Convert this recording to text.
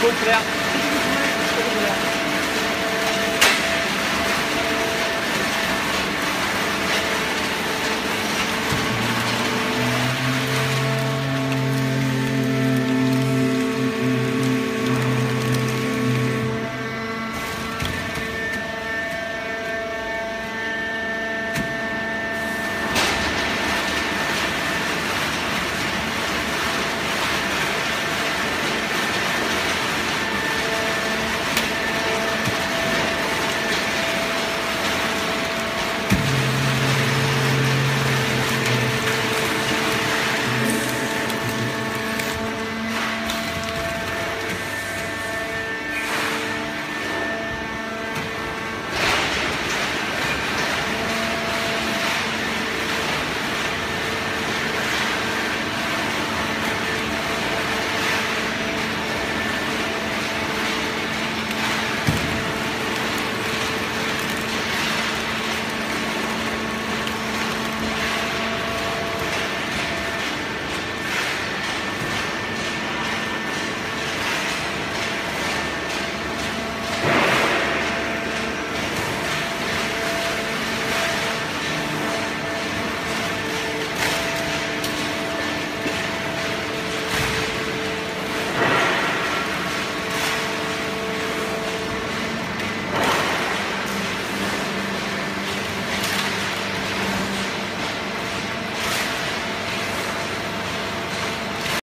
completo.